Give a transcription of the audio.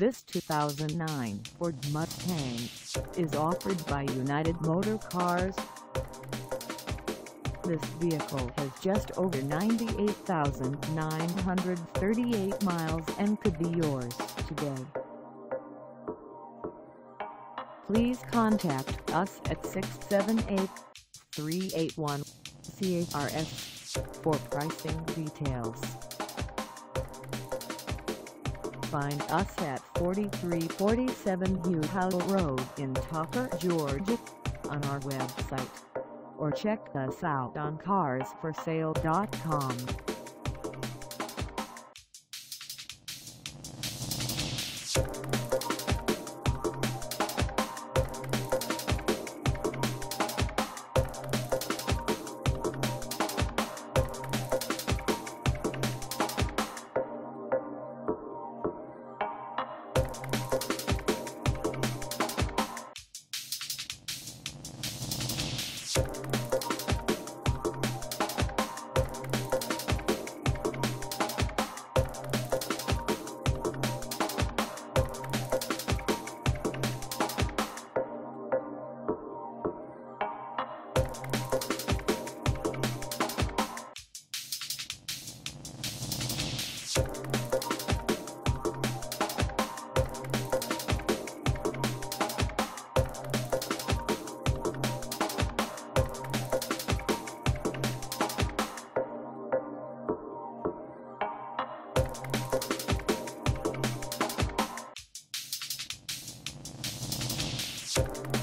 This 2009 Ford Mustang is offered by United Motor Cars. This vehicle has just over 98,938 miles and could be yours today. Please contact us at 678-381-CARS for pricing details. Find us at 4347 Hugh Road in Tucker, Georgia on our website or check us out on carsforsale.com. Thank